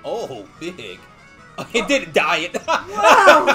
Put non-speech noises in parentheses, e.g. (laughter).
(laughs) oh, big. (laughs) It didn't die it.